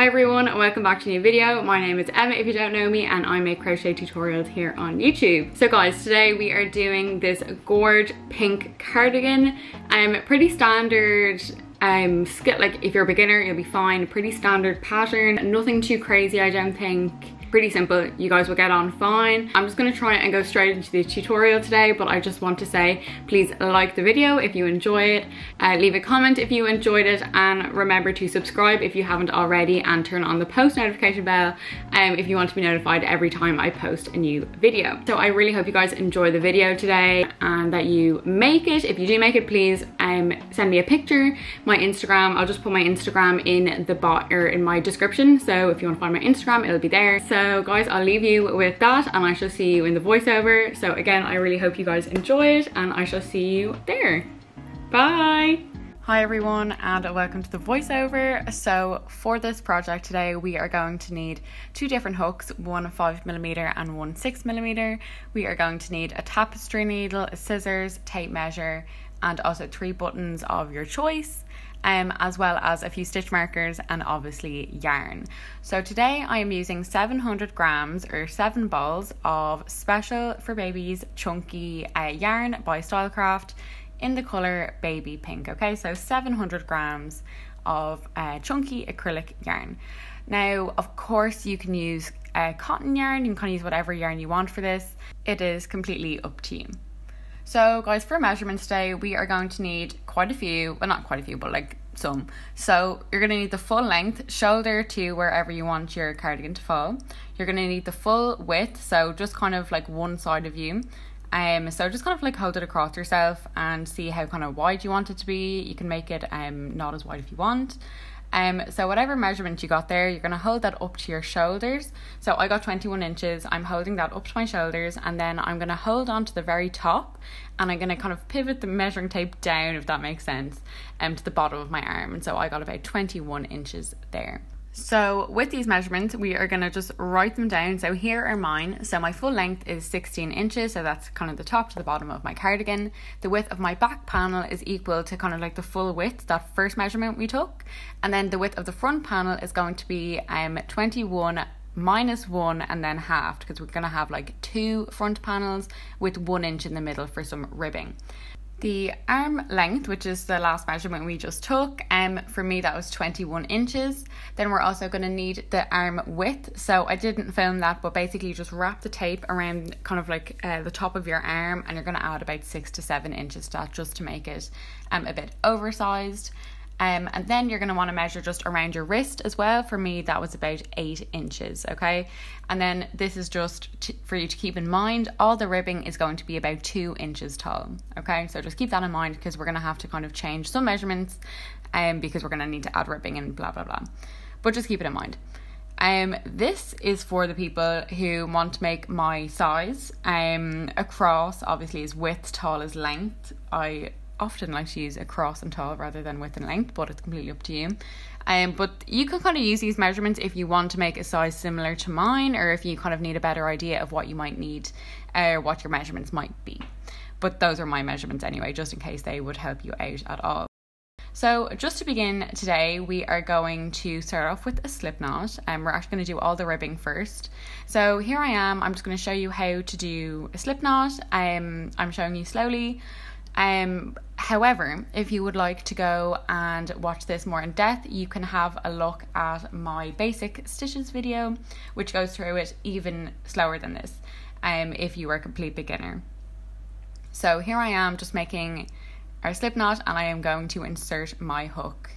Hi everyone and welcome back to a new video. My name is Emma if you don't know me and I make crochet tutorials here on YouTube. So guys, today we are doing this gorge pink cardigan. Um, pretty standard um, like if you're a beginner you'll be fine. Pretty standard pattern, nothing too crazy I don't think pretty simple. You guys will get on fine. I'm just to try and go straight into the tutorial today but i just want to say please like the video if you enjoy it. Uh, leave a comment if you enjoyed it and remember to subscribe if you haven't already and turn on the post notification bell um, if you want to be notified every time i post a new video. So i really hope you guys enjoy the video today and that you make it. If you do make it please um, send me a picture my instagram. I'll just put my instagram in the bot or in my description. So if you want to find my instagram it'll be there. So so guys, I'll leave you with that and I shall see you in the voiceover. So again, I really hope you guys enjoy it and I shall see you there. Bye! Hi everyone and welcome to the voiceover. So for this project today we are going to need two different hooks, one 5mm and one 6mm. We are going to need a tapestry needle, a scissors, tape measure and also three buttons of your choice um, as well as a few stitch markers and obviously yarn. So today I am using 700 grams or 7 balls of special for babies chunky uh, yarn by Stylecraft in the colour baby pink. Okay, so 700 grams of uh, chunky acrylic yarn. Now, of course, you can use uh, cotton yarn, you can kind of use whatever yarn you want for this. It is completely up to you. So, guys, for measurements today, we are going to need quite a few, well, not quite a few, but like some. So, you're going to need the full length, shoulder to wherever you want your cardigan to fall. You're going to need the full width, so just kind of like one side of you. Um, so just kind of like hold it across yourself and see how kind of wide you want it to be. You can make it um not as wide if you want. Um, so whatever measurement you got there, you're gonna hold that up to your shoulders. So I got 21 inches, I'm holding that up to my shoulders, and then I'm gonna hold on to the very top and I'm gonna kind of pivot the measuring tape down, if that makes sense, um, to the bottom of my arm. And so I got about 21 inches there. So with these measurements, we are going to just write them down. So here are mine. So my full length is 16 inches. So that's kind of the top to the bottom of my cardigan. The width of my back panel is equal to kind of like the full width, that first measurement we took. And then the width of the front panel is going to be um 21 minus one and then halved because we're going to have like two front panels with one inch in the middle for some ribbing. The arm length, which is the last measurement we just took, um, for me that was 21 inches. Then we're also going to need the arm width. So I didn't film that, but basically you just wrap the tape around kind of like uh, the top of your arm, and you're going to add about six to seven inches to that just to make it um, a bit oversized. Um, and then you're going to want to measure just around your wrist as well. For me, that was about eight inches, okay? And then this is just for you to keep in mind, all the ribbing is going to be about two inches tall, okay? So just keep that in mind because we're going to have to kind of change some measurements um, because we're going to need to add ribbing and blah, blah, blah. But just keep it in mind. Um, this is for the people who want to make my size. Um, across obviously is width, tall is length. I often like to use across and tall rather than width and length, but it's completely up to you. Um, but you can kind of use these measurements if you want to make a size similar to mine, or if you kind of need a better idea of what you might need or uh, what your measurements might be. But those are my measurements anyway, just in case they would help you out at all. So, just to begin today, we are going to start off with a slip knot, and we're actually going to do all the ribbing first. So, here I am, I'm just going to show you how to do a slip knot. Um, I'm showing you slowly. Um, however, if you would like to go and watch this more in depth, you can have a look at my basic stitches video, which goes through it even slower than this. Um, if you are a complete beginner. So here I am just making our slip knot and I am going to insert my hook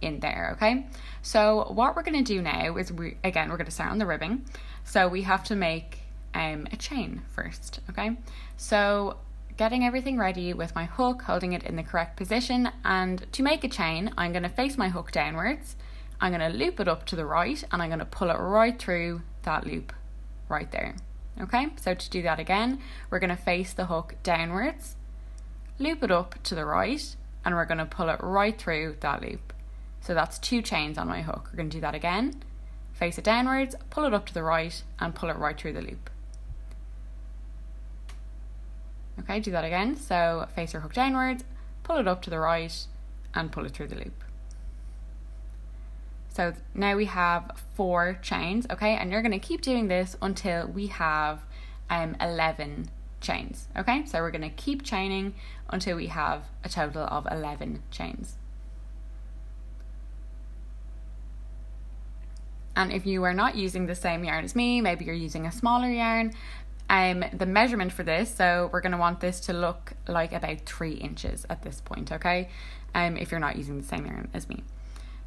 in there, okay? So what we're going to do now is we again we're going to start on the ribbing. So we have to make um, a chain first, okay? So getting everything ready with my hook, holding it in the correct position. And to make a chain, I'm going to face my hook downwards. I'm going to loop it up to the right and I'm going to pull it right through that loop right there. Okay, so to do that again, we're going to face the hook downwards, loop it up to the right, and we're going to pull it right through that loop. So that's two chains on my hook. We're going to do that again, face it downwards, pull it up to the right, and pull it right through the loop. Okay, do that again. So face your hook downwards, pull it up to the right, and pull it through the loop. So now we have four chains, okay? And you're gonna keep doing this until we have um, 11 chains, okay? So we're gonna keep chaining until we have a total of 11 chains. And if you are not using the same yarn as me, maybe you're using a smaller yarn, um, the measurement for this, so we're going to want this to look like about three inches at this point, okay? Um, if you're not using the same yarn as me.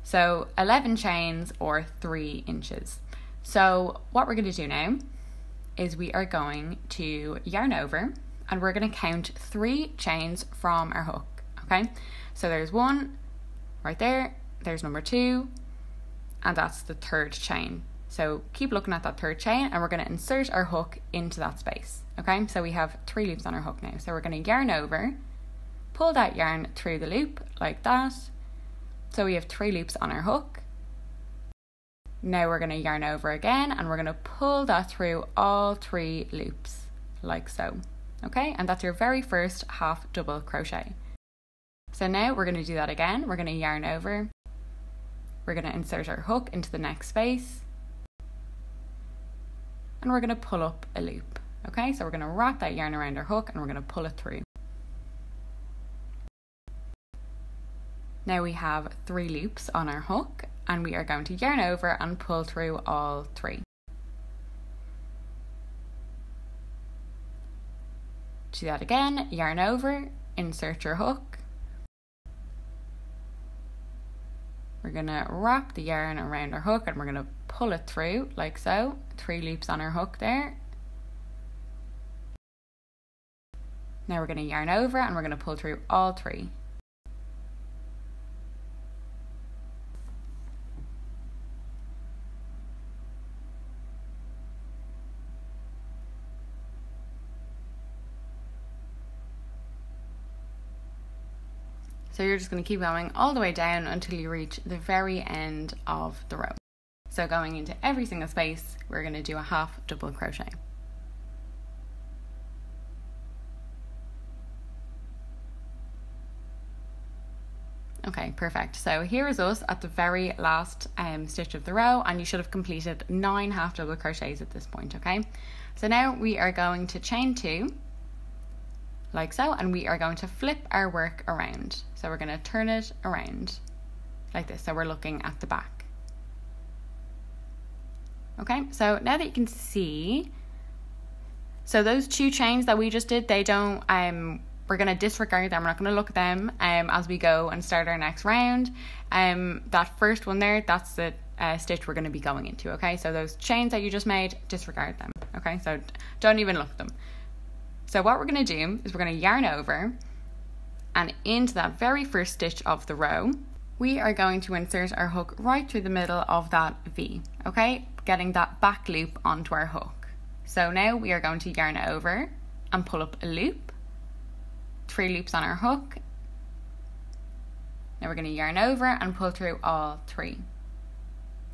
So 11 chains or three inches. So what we're going to do now is we are going to yarn over and we're going to count three chains from our hook, okay? So there's one right there, there's number two, and that's the third chain. So keep looking at that third chain and we're going to insert our hook into that space. Okay, so we have three loops on our hook now. So we're going to yarn over, pull that yarn through the loop like that. So we have three loops on our hook. Now we're going to yarn over again and we're going to pull that through all three loops like so. Okay, and that's your very first half double crochet. So now we're going to do that again. We're going to yarn over, we're going to insert our hook into the next space and we're going to pull up a loop. Okay, so we're going to wrap that yarn around our hook and we're going to pull it through. Now we have three loops on our hook and we are going to yarn over and pull through all three. Do that again, yarn over, insert your hook, We're going to wrap the yarn around our hook and we're going to pull it through like so. Three loops on our hook there. Now we're going to yarn over and we're going to pull through all three. So you're just going to keep going all the way down until you reach the very end of the row. So going into every single space, we're going to do a half double crochet. Okay, perfect. So here is us at the very last um, stitch of the row and you should have completed nine half double crochets at this point, okay? So now we are going to chain two like so, and we are going to flip our work around. So we're going to turn it around like this. So we're looking at the back. Okay, so now that you can see, so those two chains that we just did, they don't, um, we're going to disregard them. We're not going to look at them um, as we go and start our next round. Um, that first one there, that's the uh, stitch we're going to be going into. Okay, so those chains that you just made, disregard them. Okay, so don't even look at them. So what we're going to do is we're going to yarn over and into that very first stitch of the row, we are going to insert our hook right through the middle of that V, okay? Getting that back loop onto our hook. So now we are going to yarn over and pull up a loop, three loops on our hook. Now we're going to yarn over and pull through all three,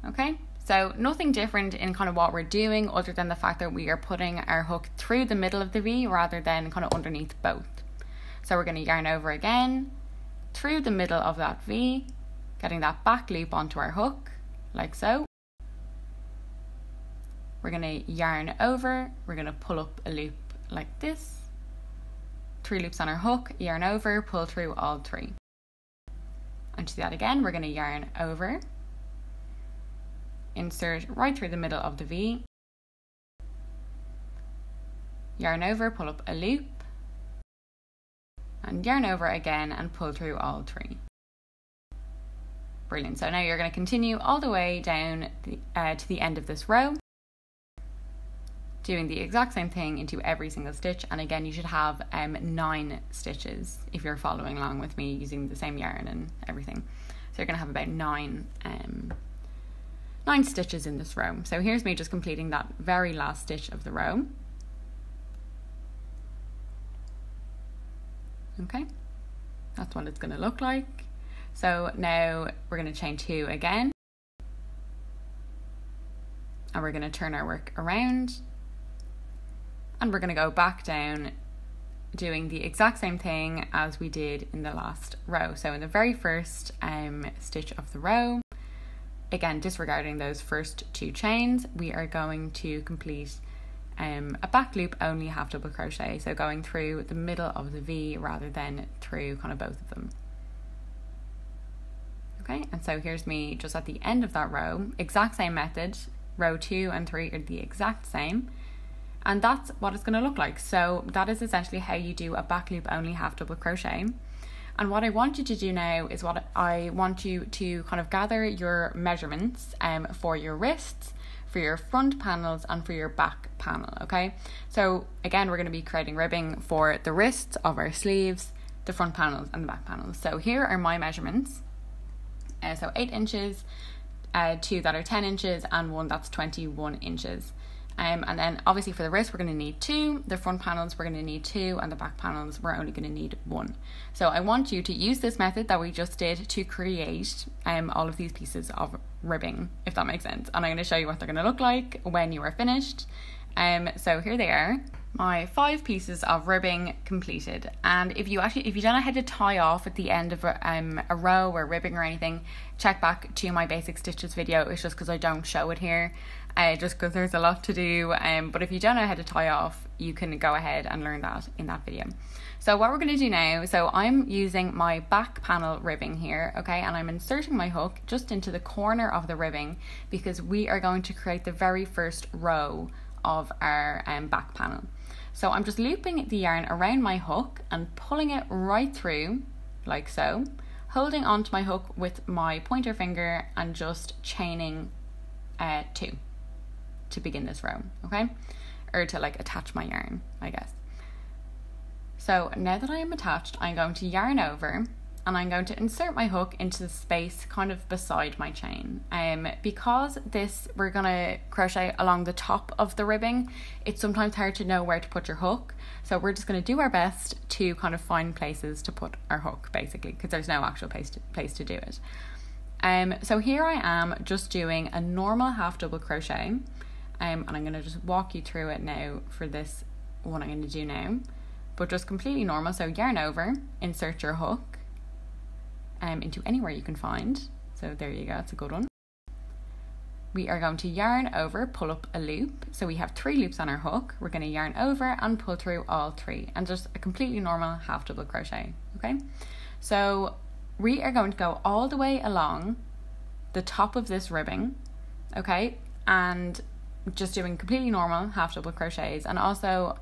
okay? So nothing different in kind of what we're doing other than the fact that we are putting our hook through the middle of the V rather than kind of underneath both. So we're going to yarn over again through the middle of that V, getting that back loop onto our hook like so. We're going to yarn over, we're going to pull up a loop like this. Three loops on our hook, yarn over, pull through all three. And to that again, we're going to yarn over insert right through the middle of the V, yarn over, pull up a loop, and yarn over again and pull through all three. Brilliant. So now you're going to continue all the way down the, uh, to the end of this row, doing the exact same thing into every single stitch. And again, you should have um, nine stitches if you're following along with me using the same yarn and everything. So you're going to have about nine um, nine stitches in this row. So here's me just completing that very last stitch of the row. Okay, that's what it's going to look like. So now we're going to chain two again. And we're going to turn our work around. And we're going to go back down doing the exact same thing as we did in the last row. So in the very first um, stitch of the row, again, disregarding those first two chains, we are going to complete um, a back loop only half double crochet. So going through the middle of the V rather than through kind of both of them. Okay, and so here's me just at the end of that row, exact same method, row two and three are the exact same. And that's what it's going to look like. So that is essentially how you do a back loop only half double crochet. And what I want you to do now is what I want you to kind of gather your measurements um, for your wrists, for your front panels, and for your back panel. Okay, so again, we're going to be creating ribbing for the wrists of our sleeves, the front panels, and the back panels. So here are my measurements. Uh, so 8 inches, uh, two that are 10 inches, and one that's 21 inches. Um, and then obviously for the wrist, we're going to need two. The front panels, we're going to need two. And the back panels, we're only going to need one. So I want you to use this method that we just did to create um, all of these pieces of ribbing, if that makes sense. And I'm going to show you what they're going to look like when you are finished. Um, so here they are my five pieces of ribbing completed and if you actually if you don't know how to tie off at the end of um, a row or ribbing or anything check back to my basic stitches video it's just because I don't show it here uh, just because there's a lot to do. Um, but if you don't know how to tie off, you can go ahead and learn that in that video. So what we're going to do now, so I'm using my back panel ribbing here, okay, and I'm inserting my hook just into the corner of the ribbing because we are going to create the very first row of our um, back panel. So I'm just looping the yarn around my hook and pulling it right through, like so, holding onto my hook with my pointer finger and just chaining uh, two to begin this row, okay? Or to like attach my yarn, I guess. So now that I am attached, I'm going to yarn over and I'm going to insert my hook into the space kind of beside my chain. Um, because this, we're gonna crochet along the top of the ribbing, it's sometimes hard to know where to put your hook. So we're just gonna do our best to kind of find places to put our hook basically, because there's no actual place to, place to do it. Um, so here I am just doing a normal half double crochet um, and I'm going to just walk you through it now for this one I'm going to do now. But just completely normal. So yarn over, insert your hook um, into anywhere you can find. So there you go, it's a good one. We are going to yarn over, pull up a loop. So we have three loops on our hook. We're going to yarn over and pull through all three and just a completely normal half double crochet. Okay, so we are going to go all the way along the top of this ribbing. Okay, and just doing completely normal half double crochets. And also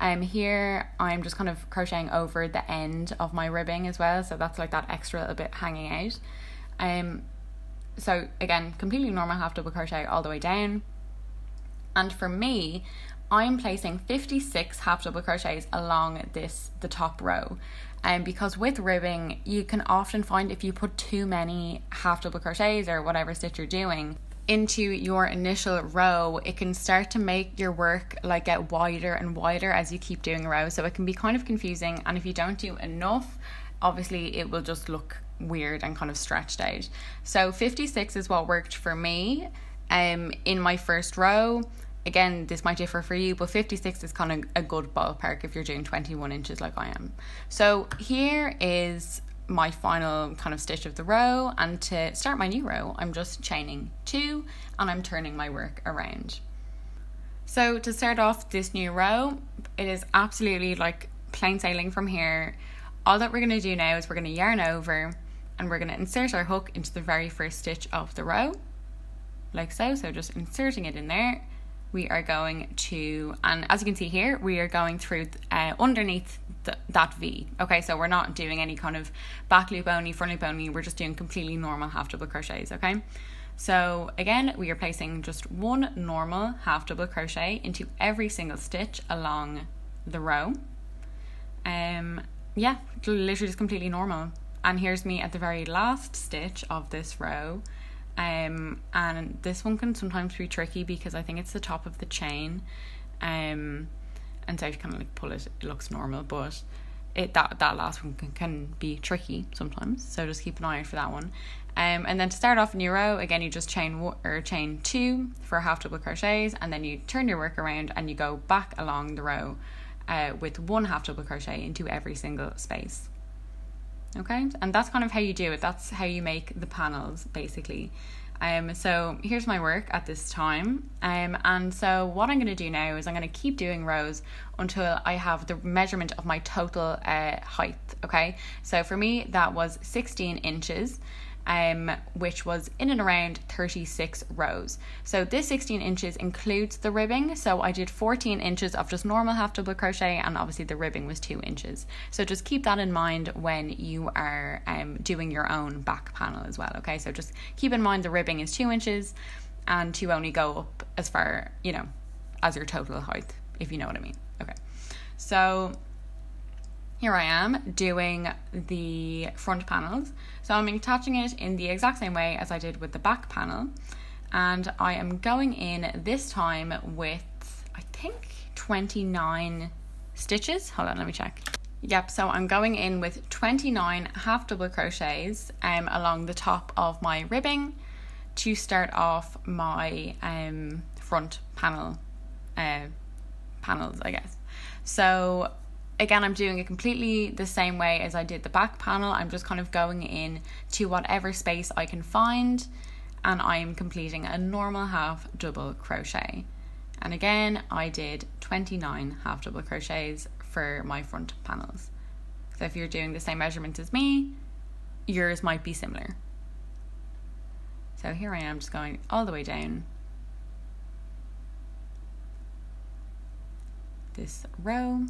um here I'm just kind of crocheting over the end of my ribbing as well. So that's like that extra little bit hanging out. Um so again completely normal half double crochet all the way down. And for me I'm placing 56 half double crochets along this the top row. And um, because with ribbing you can often find if you put too many half double crochets or whatever stitch you're doing into your initial row, it can start to make your work like get wider and wider as you keep doing a row. So it can be kind of confusing. And if you don't do enough, obviously it will just look weird and kind of stretched out. So 56 is what worked for me um, in my first row. Again, this might differ for you, but 56 is kind of a good ballpark if you're doing 21 inches like I am. So here is my final kind of stitch of the row and to start my new row I'm just chaining two and I'm turning my work around. So to start off this new row it is absolutely like plain sailing from here. All that we're going to do now is we're going to yarn over and we're going to insert our hook into the very first stitch of the row like so so just inserting it in there we are going to and as you can see here we are going through uh, underneath th- that V. Okay, so we're not doing any kind of back loop only, front loop only, we're just doing completely normal half double crochets, okay? So again, we are placing just one normal half double crochet into every single stitch along the row. Um, yeah, literally just completely normal. And here's me at the very last stitch of this row. Um, and this one can sometimes be tricky because I think it's the top of the chain. Um, and so if you kind of like pull it, it looks normal, but it that that last one can, can be tricky sometimes. So just keep an eye out for that one. Um, and then to start off a new row, again you just chain one, or chain two for half double crochets, and then you turn your work around and you go back along the row uh, with one half double crochet into every single space. Okay, and that's kind of how you do it. That's how you make the panels basically. Um, so here's my work at this time. Um, and so what I'm going to do now is I'm going to keep doing rows until I have the measurement of my total uh, height. Okay, so for me that was 16 inches um, which was in and around 36 rows. So this 16 inches includes the ribbing. So I did 14 inches of just normal half double crochet, and obviously the ribbing was two inches. So just keep that in mind when you are um, doing your own back panel as well. Okay, so just keep in mind the ribbing is two inches, and to only go up as far, you know, as your total height, if you know what I mean. Okay, so here I am doing the front panels. So I'm attaching it in the exact same way as I did with the back panel. And I am going in this time with, I think, 29 stitches. Hold on, let me check. Yep, so I'm going in with 29 half double crochets um, along the top of my ribbing to start off my um, front panel uh, panels, I guess. So again I'm doing it completely the same way as I did the back panel. I'm just kind of going in to whatever space I can find and I'm completing a normal half double crochet. And again I did 29 half double crochets for my front panels. So if you're doing the same measurement as me yours might be similar. So here I am just going all the way down this row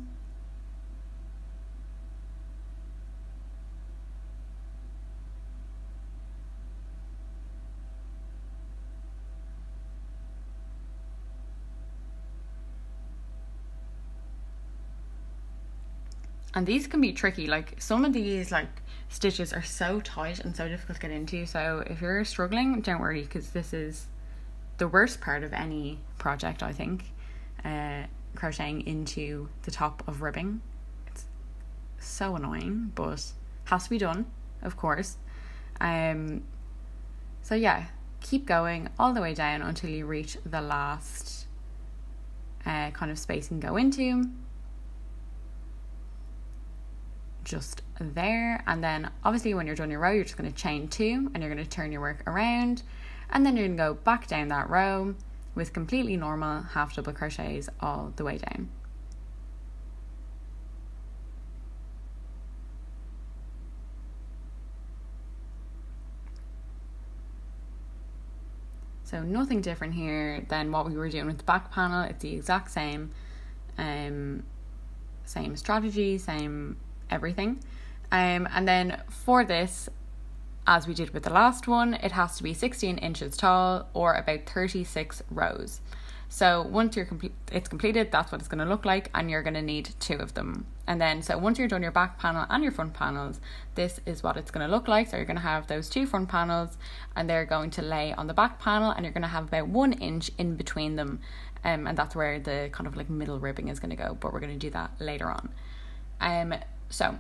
and these can be tricky like some of these like stitches are so tight and so difficult to get into. So if you're struggling don't worry because this is the worst part of any project i think uh, crocheting into the top of ribbing. It's so annoying but has to be done of course. Um so yeah keep going all the way down until you reach the last uh, kind of space and go into just there. And then obviously when you're done your row, you're just going to chain two and you're going to turn your work around. And then you're going to go back down that row with completely normal half double crochets all the way down. So nothing different here than what we were doing with the back panel. It's the exact same, um, same strategy, same everything. Um, and then for this, as we did with the last one, it has to be 16 inches tall or about 36 rows. So once you're complete, it's completed, that's what it's going to look like, and you're going to need two of them. And then, so once you're done your back panel and your front panels, this is what it's going to look like. So you're going to have those two front panels, and they're going to lay on the back panel, and you're going to have about one inch in between them, um, and that's where the kind of like middle ribbing is going to go. But we're going to do that later on. Um, so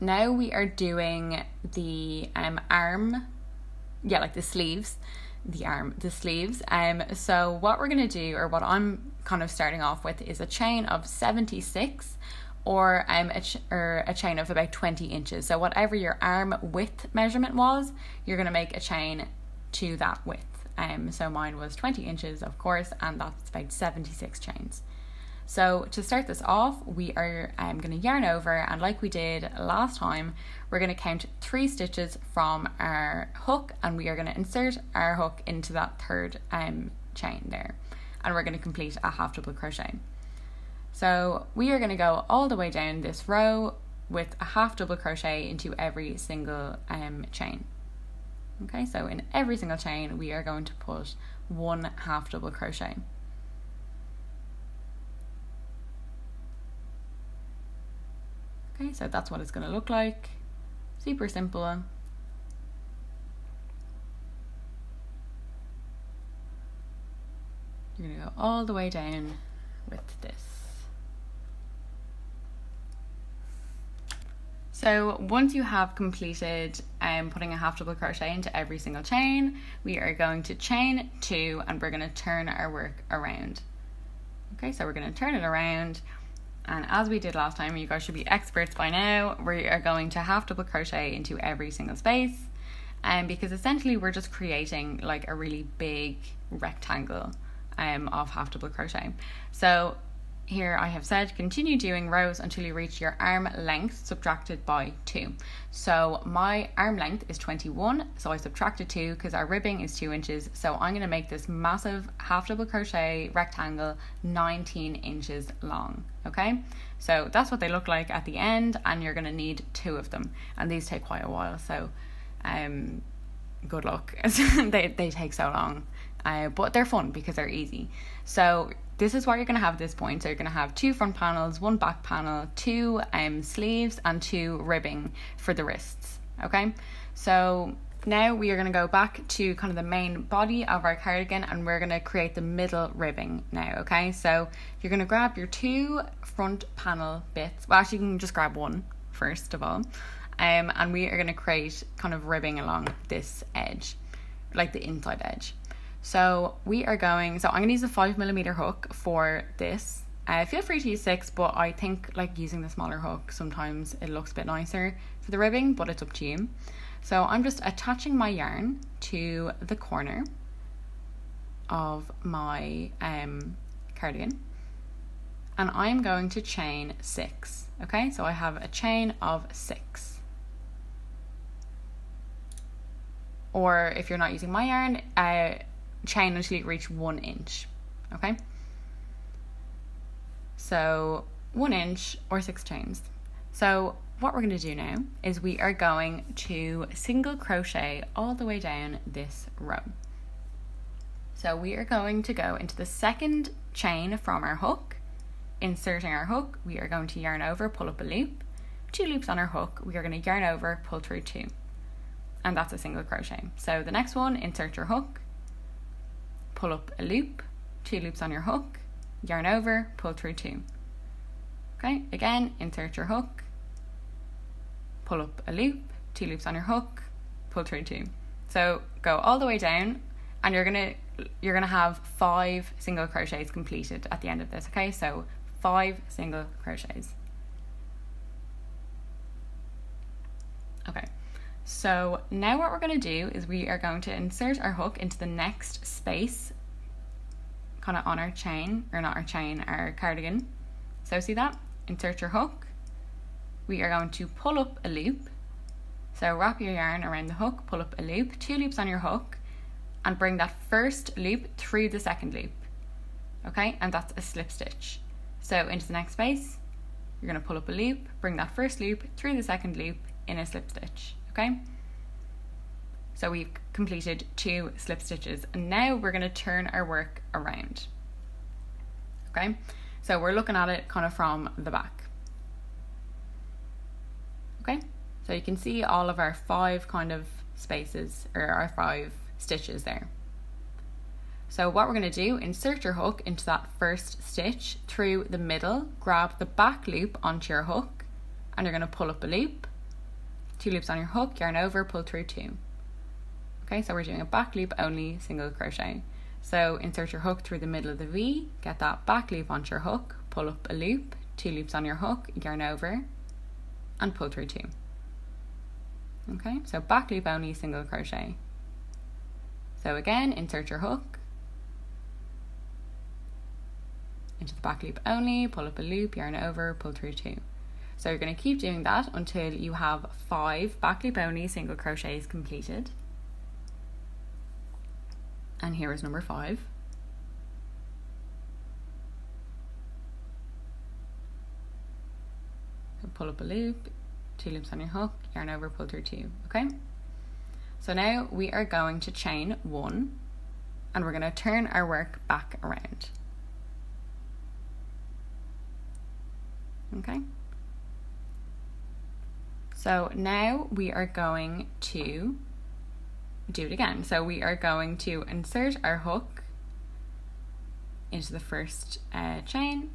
now we are doing the um arm, yeah, like the sleeves, the arm, the sleeves. Um, so what we're gonna do, or what I'm kind of starting off with, is a chain of seventy six, or um a ch- or a chain of about twenty inches. So whatever your arm width measurement was, you're gonna make a chain to that width. Um, so mine was 20 inches, of course, and that's about 76 chains. So to start this off, we are um, going to yarn over and like we did last time, we're going to count three stitches from our hook and we are going to insert our hook into that third um, chain there and we're going to complete a half double crochet. So we are going to go all the way down this row with a half double crochet into every single um, chain. Okay, so in every single chain we are going to put one half double crochet. Okay, so that's what it's going to look like. Super simple. You're going to go all the way down with this. So once you have completed um, putting a half double crochet into every single chain, we are going to chain two and we're going to turn our work around. Okay, so we're going to turn it around and as we did last time, you guys should be experts by now. We are going to half double crochet into every single space. um, because essentially we're just creating like a really big rectangle um, of half double crochet. So here I have said continue doing rows until you reach your arm length subtracted by 2. So my arm length is 21, so I subtracted 2 because our ribbing is 2 inches. So I'm going to make this massive half double crochet rectangle 19 inches long. Okay, so that's what they look like at the end, and you're going to need two of them, and these take quite a while. So, um, good luck. they they take so long, uh, but they're fun because they're easy. So this is what you're going to have this point. So you're going to have two front panels, one back panel, two um, sleeves, and two ribbing for the wrists. Okay, so now we are going to go back to kind of the main body of our cardigan and we're going to create the middle ribbing now. Okay, so you're going to grab your two front panel bits. Well, actually, you can just grab one first of all. Um, and we are going to create kind of ribbing along this edge, like the inside edge. So we are going, so I'm to use a five millimeter hook for this. Uh, feel free to use six, but I think like using the smaller hook, sometimes it looks a bit nicer for the ribbing, but it's up to you. So I'm just attaching my yarn to the corner of my um, cardigan and I'm going to chain six. Okay, so I have a chain of six. Or if you're not using my yarn, uh, chain until you reach one inch. Okay, so one inch or six chains. So what we're going to do now is we are going to single crochet all the way down this row. So we are going to go into the second chain from our hook, inserting our hook, we are going to yarn over, pull up a loop, two loops on our hook, we are going to yarn over, pull through two. And that's a single crochet. So the next one, insert your hook, pull up a loop, two loops on your hook, yarn over, pull through two. Okay, again, insert your hook, pull up a loop, two loops on your hook, pull through two. So go all the way down and you're gonna you're gonna have five single crochets completed at the end of this, okay? So five single crochets. Okay, so now what we're gonna do is we are going to insert our hook into the next space kind of on our chain, or not our chain, our cardigan. So see that? Insert your hook, we are going to pull up a loop. So wrap your yarn around the hook, pull up a loop, two loops on your hook, and bring that first loop through the second loop. Okay, and that's a slip stitch. So into the next space, you're going to pull up a loop, bring that first loop through the second loop in a slip stitch. Okay, so we've completed two slip stitches, and now we're going to turn our work around. Okay, so we're looking at it kind of from the back. Okay, so you can see all of our five kind of spaces or our five stitches there. So what we're going to do, insert your hook into that first stitch through the middle, grab the back loop onto your hook and you're going to pull up a loop, two loops on your hook, yarn over, pull through two. Okay, so we're doing a back loop only single crochet. So insert your hook through the middle of the V, get that back loop onto your hook, pull up a loop, two loops on your hook, yarn over, and pull through two. Okay, so back loop only single crochet. So again, insert your hook into the back loop only, pull up a loop, yarn over, pull through two. So you're going to keep doing that until you have five back loop only single crochets completed. And here is number five. pull up a loop, two loops on your hook, yarn over, pull through two, okay? So now we are going to chain one and we're going to turn our work back around. Okay? So now we are going to do it again. So we are going to insert our hook into the first uh, chain,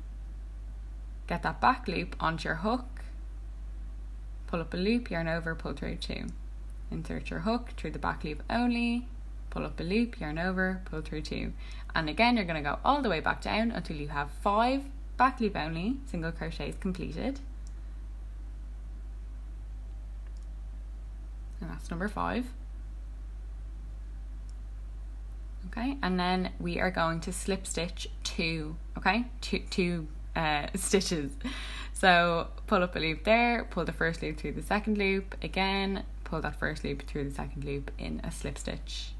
get that back loop onto your hook, pull up a loop, yarn over, pull through two. Insert your hook through the back loop only, pull up a loop, yarn over, pull through two. And again, you're going to go all the way back down until you have five back loop only single crochets completed. And that's number five. Okay, and then we are going to slip stitch two, okay, two, two uh, stitches. So pull up a loop there, pull the first loop through the second loop, again, pull that first loop through the second loop in a slip stitch.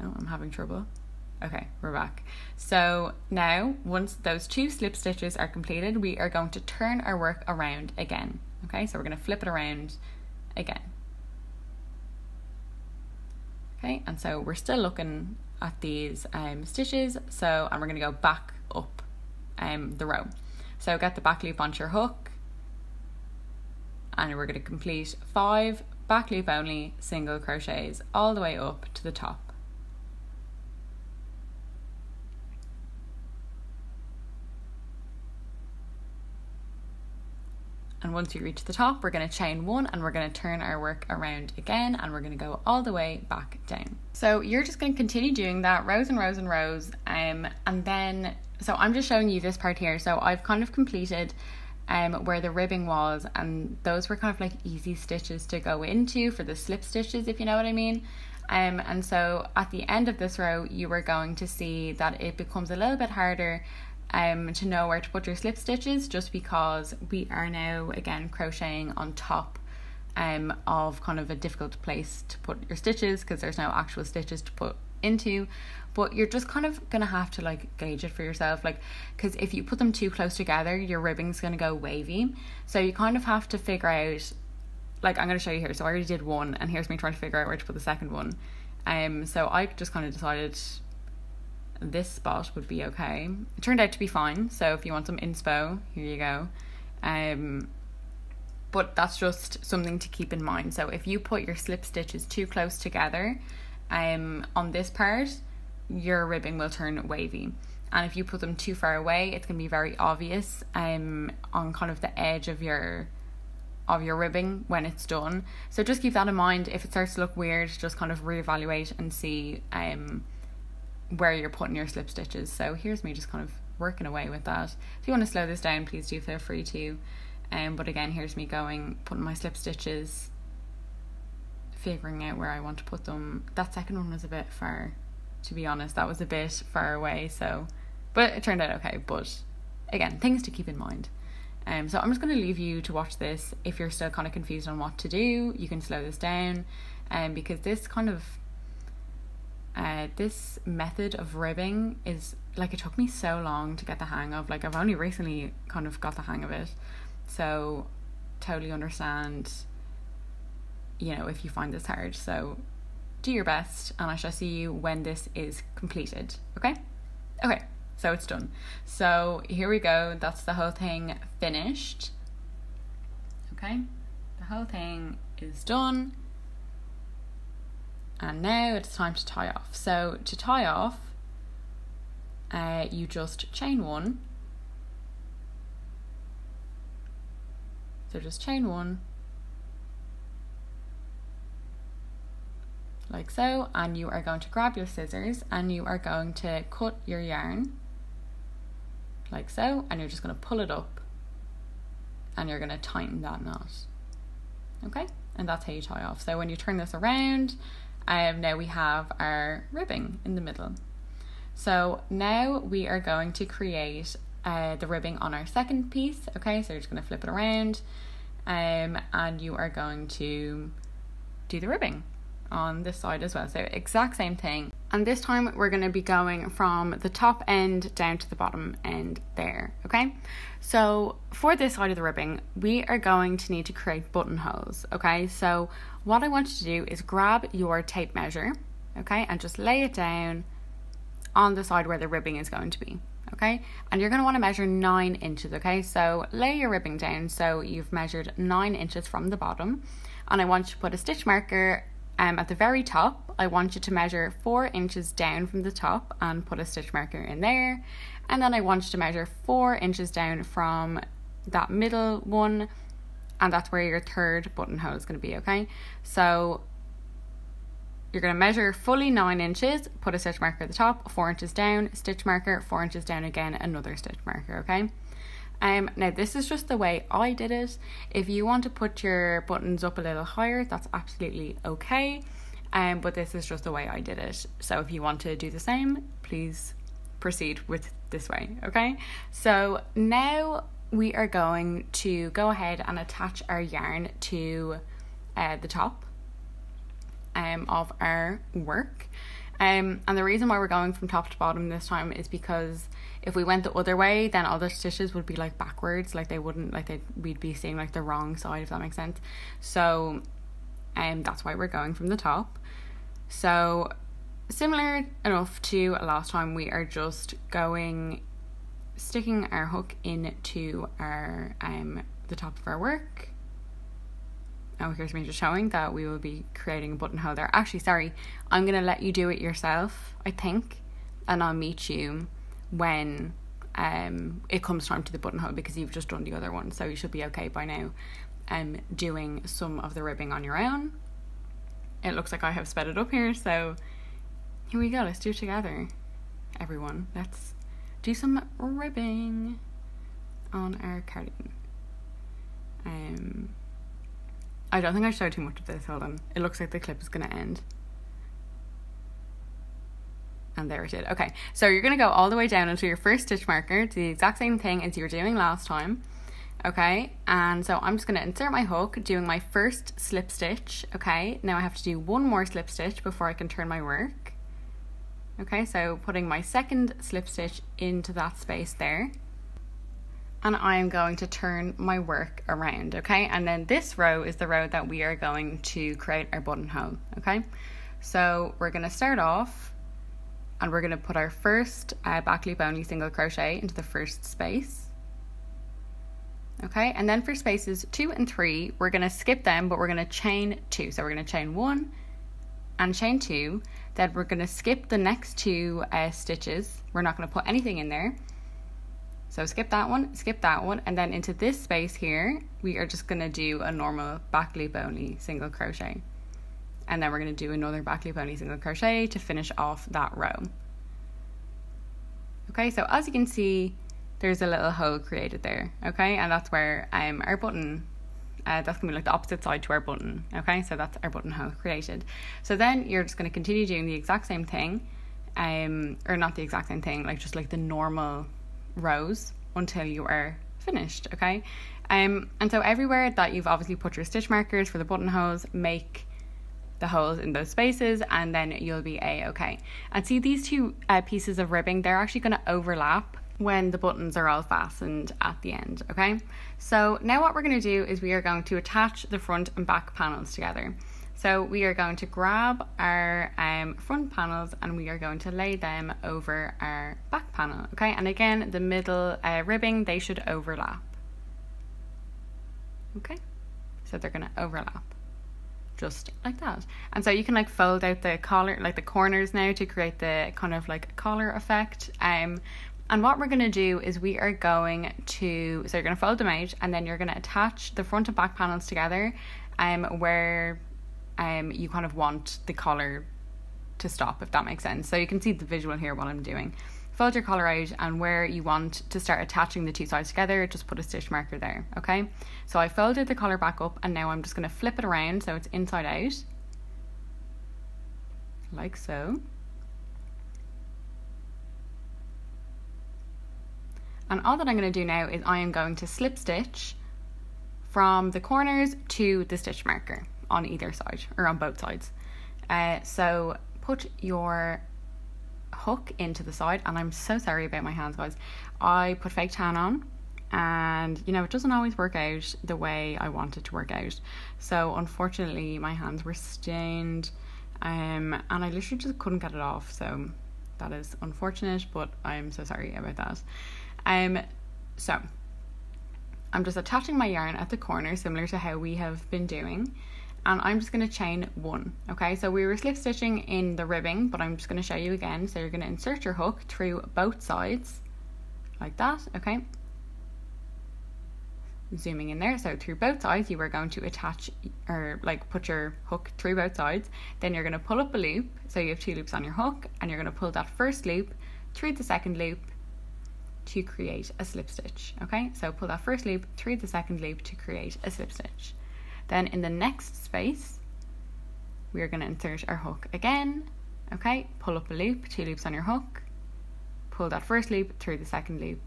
Oh, I'm having trouble. Okay, we're back. So now, once those two slip stitches are completed, we are going to turn our work around again. Okay, so we're going to flip it around again. Okay, and so we're still looking at these um, stitches. So, and we're going to go back up um, the row. So get the back loop onto your hook, and we're going to complete five back loop only single crochets all the way up to the top. Once we reach the top, we're going to chain one and we're going to turn our work around again and we're going to go all the way back down. So you're just going to continue doing that rows and rows and rows. Um, and then, so I'm just showing you this part here. So I've kind of completed um, where the ribbing was and those were kind of like easy stitches to go into for the slip stitches, if you know what I mean. Um, and so at the end of this row, you are going to see that it becomes a little bit harder um, to know where to put your slip stitches just because we are now again crocheting on top um, of kind of a difficult place to put your stitches because there's no actual stitches to put into. But you're just kind of gonna have to like gauge it for yourself like because if you put them too close together your ribbing's gonna go wavy. So you kind of have to figure out like I'm gonna show you here. So I already did one and here's me trying to figure out where to put the second one. Um so I just kind of decided this spot would be okay. It turned out to be fine. So if you want some inspo, here you go. Um, but that's just something to keep in mind. So if you put your slip stitches too close together, um, on this part, your ribbing will turn wavy. And if you put them too far away, it's gonna be very obvious um on kind of the edge of your of your ribbing when it's done. So just keep that in mind. If it starts to look weird, just kind of reevaluate and see um where you're putting your slip stitches. So here's me just kind of working away with that. If you want to slow this down, please do feel free to. Um, but again, here's me going, putting my slip stitches, figuring out where I want to put them. That second one was a bit far, to be honest. That was a bit far away, so, but it turned out okay. But again, things to keep in mind. Um, so I'm just going to leave you to watch this. If you're still kind of confused on what to do, you can slow this down, um, because this kind of uh, this method of ribbing is like it took me so long to get the hang of. Like I've only recently kind of got the hang of it, so totally understand. You know, if you find this hard, so do your best, and I shall see you when this is completed. Okay, okay. So it's done. So here we go. That's the whole thing finished. Okay, the whole thing is done and now it's time to tie off. So to tie off, uh, you just chain one. So just chain one, like so, and you are going to grab your scissors and you are going to cut your yarn like so, and you're just going to pull it up and you're going to tighten that knot. Okay, and that's how you tie off. So when you turn this around, um, now we have our ribbing in the middle. So now we are going to create uh, the ribbing on our second piece. Okay, so you're just going to flip it around um, and you are going to do the ribbing on this side as well. So exact same thing. And this time we're going to be going from the top end down to the bottom end there, okay? So for this side of the ribbing, we are going to need to create buttonholes, okay? So what I want you to do is grab your tape measure, okay, and just lay it down on the side where the ribbing is going to be, okay? And you're going to want to measure nine inches, okay? So lay your ribbing down so you've measured nine inches from the bottom, and I want you to put a stitch marker um, at the very top. I want you to measure four inches down from the top and put a stitch marker in there, and then I want you to measure four inches down from that middle one and that's where your third buttonhole is going to be, okay? So you're going to measure fully nine inches, put a stitch marker at the top, four inches down, stitch marker, four inches down again, another stitch marker, okay? Um, now this is just the way I did it. If you want to put your buttons up a little higher, that's absolutely okay. Um, but this is just the way I did it. So if you want to do the same, please proceed with this way, okay? So now we are going to go ahead and attach our yarn to uh, the top um, of our work. Um, and the reason why we're going from top to bottom this time is because if we went the other way, then all the stitches would be like backwards, like they wouldn't like they we'd be seeing like the wrong side if that makes sense. So, um, that's why we're going from the top. So, similar enough to last time, we are just going sticking our hook into our um the top of our work oh here's me just showing that we will be creating a buttonhole there actually sorry i'm gonna let you do it yourself i think and i'll meet you when um it comes time to the buttonhole because you've just done the other one so you should be okay by now um doing some of the ribbing on your own it looks like i have sped it up here so here we go let's do it together everyone let's do some ribbing on our cardigan um I don't think I showed too much of this. Hold on. It looks like the clip is going to end. And there it did. Okay, so you're going to go all the way down until your first stitch marker, do the exact same thing as you were doing last time. Okay, and so I'm just going to insert my hook, doing my first slip stitch. Okay, now I have to do one more slip stitch before I can turn my work. Okay, so putting my second slip stitch into that space there and I am going to turn my work around, okay? And then this row is the row that we are going to create our buttonhole, okay? So we're gonna start off and we're gonna put our first uh, back loop only single crochet into the first space. Okay, and then for spaces two and three, we're gonna skip them, but we're gonna chain two. So we're gonna chain one and chain two. Then we're gonna skip the next two uh, stitches. We're not gonna put anything in there so skip that one, skip that one, and then into this space here, we are just gonna do a normal back loop only single crochet. And then we're gonna do another back loop only single crochet to finish off that row. Okay, so as you can see, there's a little hole created there, okay? And that's where um, our button, uh, that's gonna be like the opposite side to our button, okay? So that's our buttonhole created. So then you're just gonna continue doing the exact same thing, um, or not the exact same thing, like just like the normal rows until you are finished, okay? Um, and so everywhere that you've obviously put your stitch markers for the buttonholes, make the holes in those spaces and then you'll be a-okay. And see these two uh, pieces of ribbing, they're actually going to overlap when the buttons are all fastened at the end, okay? So now what we're going to do is we are going to attach the front and back panels together. So we are going to grab our um, front panels and we are going to lay them over our back panel, okay? And again, the middle uh, ribbing, they should overlap. Okay, so they're gonna overlap just like that. And so you can like fold out the collar, like the corners now to create the kind of like collar effect. Um, and what we're going to do is we are going to, so you're going to fold them out and then you're going to attach the front and back panels together um, where um, you kind of want the collar to stop, if that makes sense. So you can see the visual here, what I'm doing. Fold your collar out and where you want to start attaching the two sides together, just put a stitch marker there, okay? So I folded the collar back up and now I'm just going to flip it around so it's inside out. Like so. And all that I'm going to do now is I am going to slip stitch from the corners to the stitch marker on either side or on both sides. Uh, so put your hook into the side, and I'm so sorry about my hands, guys. I put fake tan on, and you know, it doesn't always work out the way I want it to work out. So, unfortunately, my hands were stained, um, and I literally just couldn't get it off. So, that is unfortunate, but I'm so sorry about that. Um, so I'm just attaching my yarn at the corner, similar to how we have been doing and I'm just going to chain one okay? So we were slip stitching in the ribbing but I'm just going to show you again. So you're going to insert your hook through both sides like that okay? Zooming in there so through both sides you are going to attach or like put your hook through both sides. Then you're going to pull up a loop so you have two loops on your hook and you're going to pull that first loop through the second loop to create a slip stitch okay? So pull that first loop through the second loop to create a slip stitch then in the next space, we are going to insert our hook again. Okay, pull up a loop, two loops on your hook, pull that first loop through the second loop,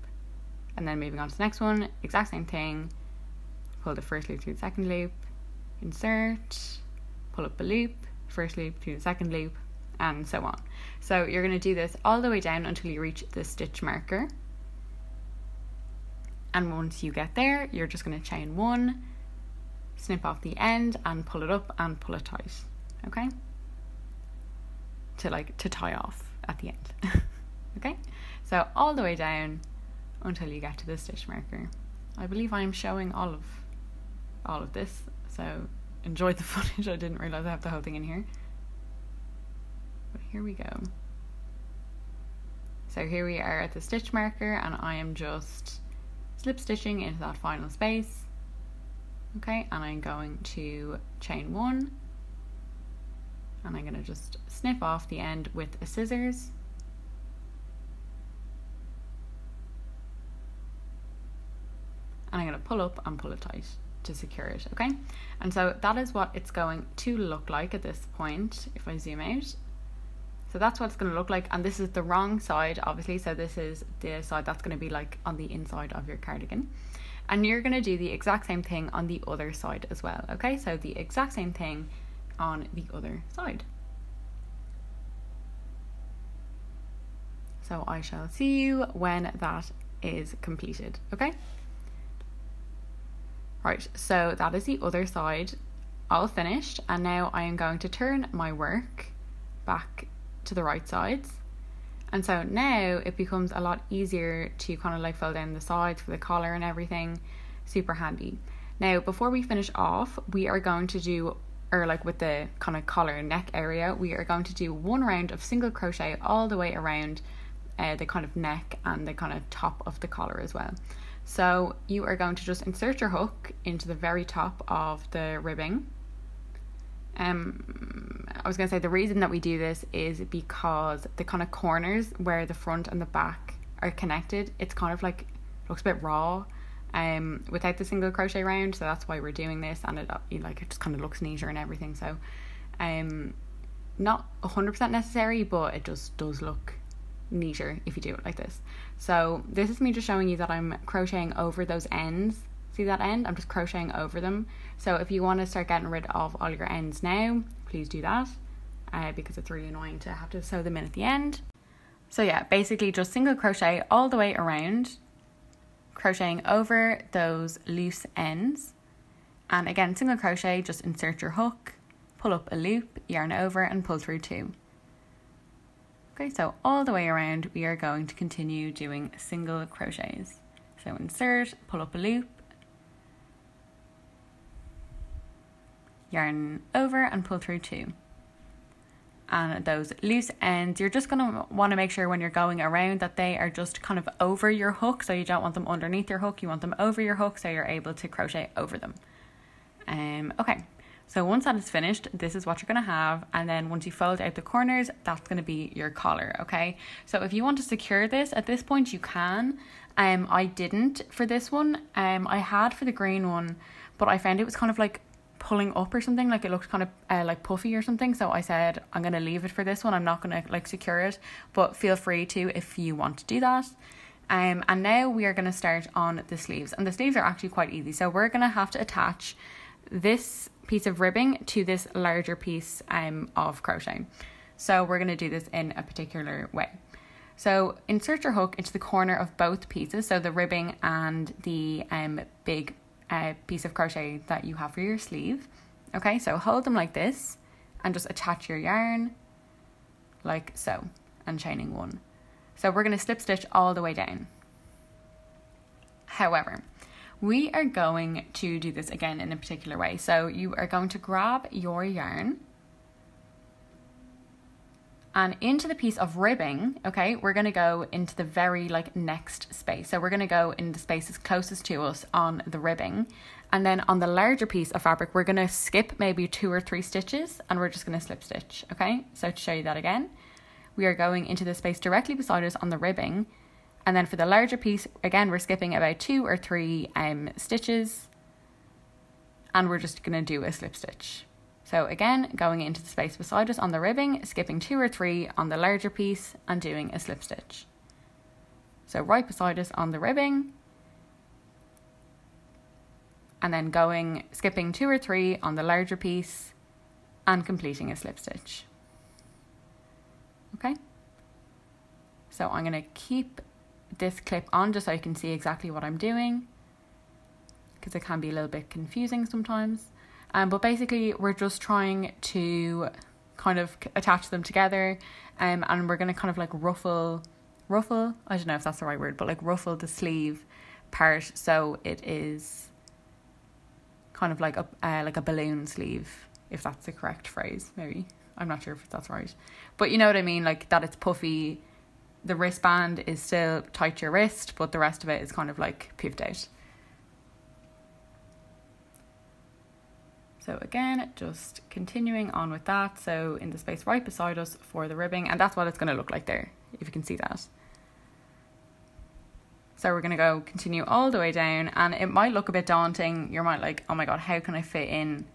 and then moving on to the next one, exact same thing, pull the first loop through the second loop, insert, pull up a loop, first loop through the second loop, and so on. So you're going to do this all the way down until you reach the stitch marker. And once you get there, you're just going to chain one, snip off the end, and pull it up and pull it tight. Okay? To like to tie off at the end. okay? So all the way down until you get to the stitch marker. I believe I am showing all of all of this, so enjoy the footage. I didn't realize I have the whole thing in here. But here we go. So here we are at the stitch marker and I am just slip stitching into that final space. Okay, and I'm going to chain one and I'm going to just snip off the end with a scissors. And I'm going to pull up and pull it tight to secure it, okay? And so that is what it's going to look like at this point if I zoom out. So that's what it's going to look like and this is the wrong side obviously so this is the side that's going to be like on the inside of your cardigan and you're going to do the exact same thing on the other side as well okay? So the exact same thing on the other side. So I shall see you when that is completed okay? Right so that is the other side all finished and now I am going to turn my work back to the right sides. And so now it becomes a lot easier to kind of like fold down the sides for the collar and everything. Super handy. Now, before we finish off, we are going to do, or like with the kind of collar and neck area, we are going to do one round of single crochet all the way around uh, the kind of neck and the kind of top of the collar as well. So you are going to just insert your hook into the very top of the ribbing um, I was going to say the reason that we do this is because the kind of corners where the front and the back are connected, it's kind of like looks a bit raw um without the single crochet round. So that's why we're doing this and it you like it just kind of looks neater and everything. So um not 100% necessary but it just does look neater if you do it like this. So this is me just showing you that I'm crocheting over those ends. See that end? I'm just crocheting over them so if you want to start getting rid of all your ends now please do that uh, because it's really annoying to have to sew them in at the end. So yeah basically just single crochet all the way around crocheting over those loose ends. And again single crochet just insert your hook pull up a loop yarn over and pull through two okay so all the way around we are going to continue doing single crochets. So insert pull up a loop yarn over and pull through two. And those loose ends, you're just going to want to make sure when you're going around that they are just kind of over your hook. So you don't want them underneath your hook, you want them over your hook so you're able to crochet over them. Um, okay, so once that is finished, this is what you're going to have. And then once you fold out the corners, that's going to be your collar, okay? So if you want to secure this at this point, you can. Um, I didn't for this one. Um, I had for the green one, but I found it was kind of like pulling up or something like it looked kind of uh, like puffy or something. So i said i'm going to leave it for this one. I'm not going to like secure it. But feel free to if you want to do that. Um, and now we are going to start on the sleeves. And the sleeves are actually quite easy. So we're going to have to attach this piece of ribbing to this larger piece um, of crochet. So we're going to do this in a particular way. So insert your hook into the corner of both pieces. So the ribbing and the um, big a piece of crochet that you have for your sleeve. Okay, so hold them like this and just attach your yarn like so and chaining one. So we're going to slip stitch all the way down. However, we are going to do this again in a particular way. So you are going to grab your yarn and into the piece of ribbing, okay, we're going to go into the very like next space. So we're going to go in the spaces closest to us on the ribbing. And then on the larger piece of fabric, we're going to skip maybe two or three stitches and we're just going to slip stitch, okay? So to show you that again, we are going into the space directly beside us on the ribbing. And then for the larger piece, again, we're skipping about two or three um, stitches and we're just going to do a slip stitch. So again, going into the space beside us on the ribbing, skipping two or three on the larger piece and doing a slip stitch. So right beside us on the ribbing, and then going, skipping two or three on the larger piece and completing a slip stitch. Okay? So I'm going to keep this clip on just so I can see exactly what I'm doing because it can be a little bit confusing sometimes. Um, but basically, we're just trying to kind of attach them together, um, and we're going to kind of like ruffle, ruffle. I don't know if that's the right word, but like ruffle the sleeve part so it is kind of like a uh, like a balloon sleeve, if that's the correct phrase. Maybe I'm not sure if that's right, but you know what I mean. Like that, it's puffy. The wristband is still tight to your wrist, but the rest of it is kind of like pivoted out. So again, just continuing on with that. So in the space right beside us for the ribbing, and that's what it's going to look like there, if you can see that. So we're going to go continue all the way down, and it might look a bit daunting. You might like, oh my god, how can I fit in?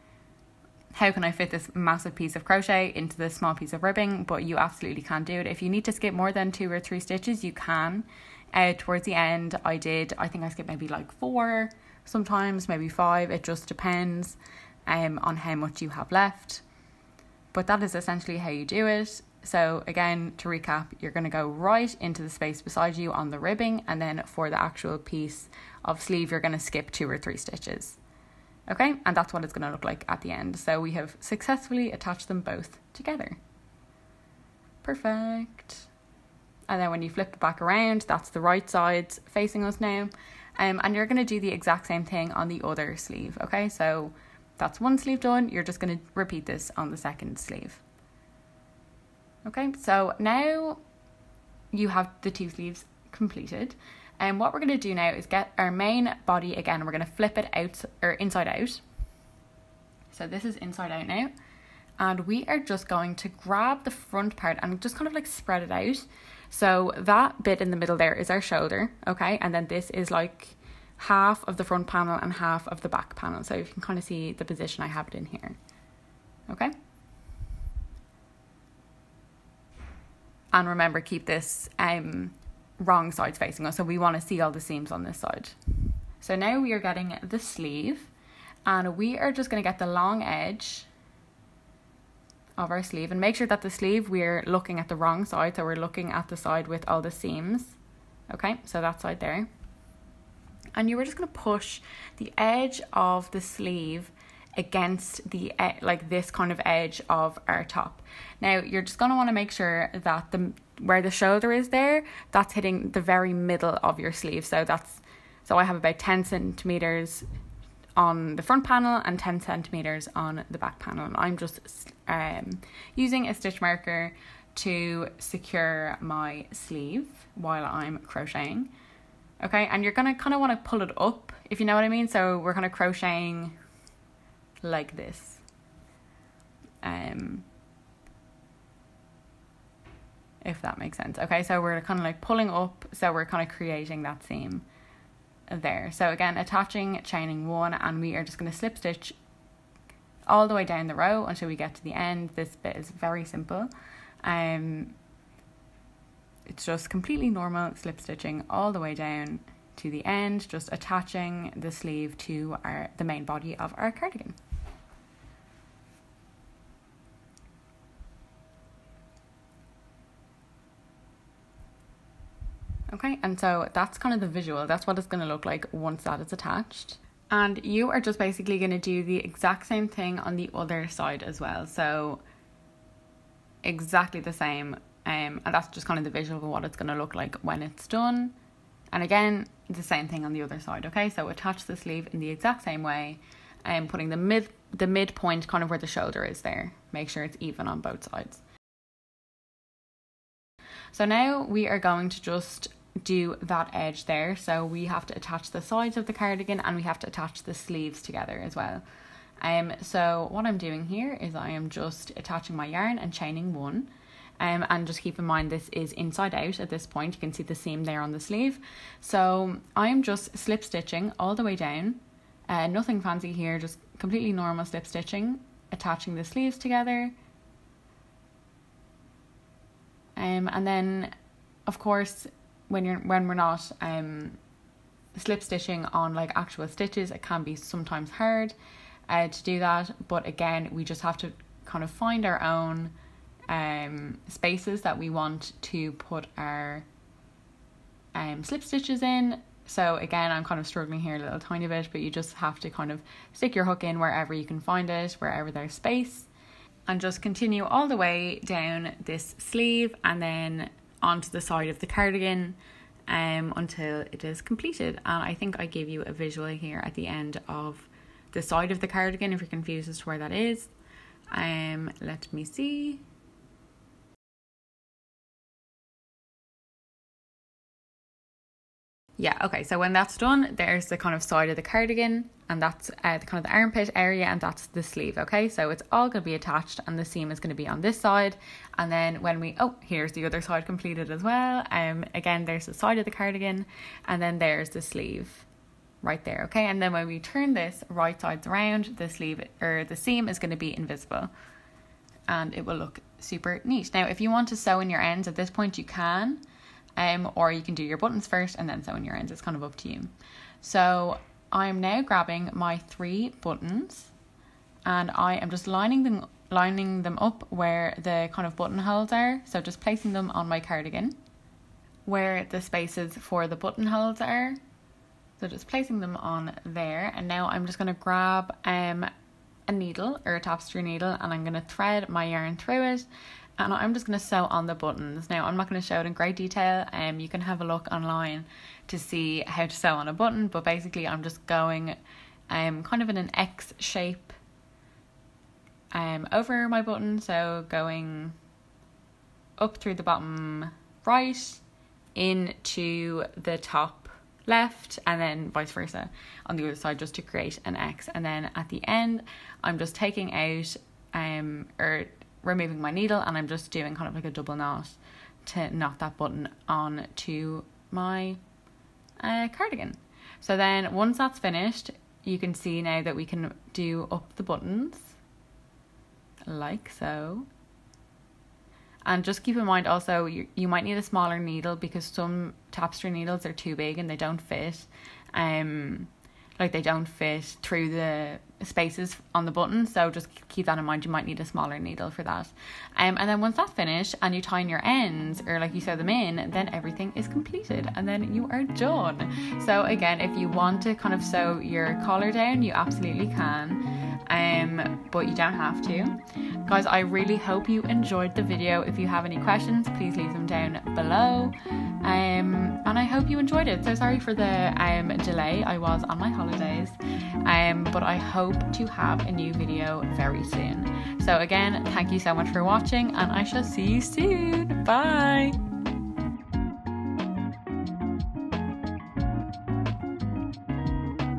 How can I fit this massive piece of crochet into this small piece of ribbing? But you absolutely can do it. If you need to skip more than two or three stitches, you can. Uh, towards the end, I did, I think I skipped maybe like four, sometimes maybe five. It just depends um, on how much you have left. But that is essentially how you do it. So, again, to recap, you're going to go right into the space beside you on the ribbing, and then for the actual piece of sleeve, you're going to skip two or three stitches. Okay, and that's what it's going to look like at the end. So, we have successfully attached them both together. Perfect. And then when you flip it back around, that's the right side facing us now. Um, and you're going to do the exact same thing on the other sleeve. Okay, so that's one sleeve done. You're just going to repeat this on the second sleeve. Okay, so now you have the two sleeves completed. And what we're going to do now is get our main body again. We're going to flip it out or inside out. So this is inside out now. And we are just going to grab the front part and just kind of like spread it out. So that bit in the middle there is our shoulder, okay? And then this is like half of the front panel and half of the back panel. So you can kind of see the position I have it in here. Okay. And remember, keep this um, wrong sides facing us. So we want to see all the seams on this side. So now we are getting the sleeve and we are just going to get the long edge of our sleeve and make sure that the sleeve we're looking at the wrong side. So we're looking at the side with all the seams. Okay, so that side there and you were just going to push the edge of the sleeve against the like this kind of edge of our top. Now you're just going to want to make sure that the where the shoulder is there, that's hitting the very middle of your sleeve. So that's so I have about 10 centimeters on the front panel and 10 centimeters on the back panel. And I'm just um, using a stitch marker to secure my sleeve while I'm crocheting. Okay, and you're gonna kind of want to pull it up, if you know what I mean. So we're kind of crocheting like this. Um, if that makes sense. Okay, so we're kind of like pulling up, so we're kind of creating that seam there. So again, attaching, chaining one, and we are just going to slip stitch all the way down the row until we get to the end. This bit is very simple. Um, it's just completely normal slip stitching all the way down to the end, just attaching the sleeve to our the main body of our cardigan. Okay, and so that's kind of the visual. That's what it's going to look like once that is attached. And you are just basically going to do the exact same thing on the other side as well. So exactly the same um, and that's just kind of the visual of what it's going to look like when it's done. And again, the same thing on the other side, okay? So attach the sleeve in the exact same way and um, putting the mid the midpoint kind of where the shoulder is there. Make sure it's even on both sides. So now we are going to just do that edge there. So we have to attach the sides of the cardigan and we have to attach the sleeves together as well. Um, so what I'm doing here is I am just attaching my yarn and chaining one um, and just keep in mind this is inside out at this point. You can see the seam there on the sleeve. So I'm just slip stitching all the way down. Uh, nothing fancy here, just completely normal slip stitching attaching the sleeves together. Um, and then, of course, when you're when we're not um, slip stitching on like actual stitches, it can be sometimes hard uh, to do that. But again, we just have to kind of find our own um, spaces that we want to put our um, slip stitches in. So again, I'm kind of struggling here a little tiny bit, but you just have to kind of stick your hook in wherever you can find it, wherever there's space, and just continue all the way down this sleeve and then onto the side of the cardigan um, until it is completed. And I think I gave you a visual here at the end of the side of the cardigan if you're confused as to where that is. Um, let me see. Yeah, okay, so when that's done, there's the kind of side of the cardigan, and that's uh, the kind of the armpit area, and that's the sleeve, okay? So it's all going to be attached, and the seam is going to be on this side. And then when we, oh, here's the other side completed as well. Um, Again, there's the side of the cardigan, and then there's the sleeve right there, okay? And then when we turn this right sides around, the sleeve or the seam is going to be invisible and it will look super neat. Now, if you want to sew in your ends at this point, you can um, or you can do your buttons first and then sew in your ends. It's kind of up to you. So I'm now grabbing my three buttons and I am just lining them lining them up where the kind of buttonholes are. So just placing them on my cardigan where the spaces for the buttonholes are. So just placing them on there and now I'm just going to grab um, a needle or a tapestry needle and I'm going to thread my yarn through it and I'm just going to sew on the buttons. Now I'm not going to show it in great detail. Um, you can have a look online to see how to sew on a button but basically I'm just going um, kind of in an X shape um, over my button. So going up through the bottom right into the top left and then vice versa on the other side just to create an X. And then at the end I'm just taking out um or removing my needle and I'm just doing kind of like a double knot to knot that button on to my uh, cardigan. So then once that's finished, you can see now that we can do up the buttons like so. And just keep in mind also you, you might need a smaller needle because some tapestry needles are too big and they don't fit. Um like they don't fit through the spaces on the button so just keep that in mind you might need a smaller needle for that um, and then once that's finished and you tie in your ends or like you sew them in then everything is completed and then you are done so again if you want to kind of sew your collar down you absolutely can um, but you don't have to. Guys, I really hope you enjoyed the video. If you have any questions, please leave them down below. Um, and I hope you enjoyed it. So sorry for the um, delay. I was on my holidays, um, but I hope to have a new video very soon. So again, thank you so much for watching, and I shall see you soon. Bye.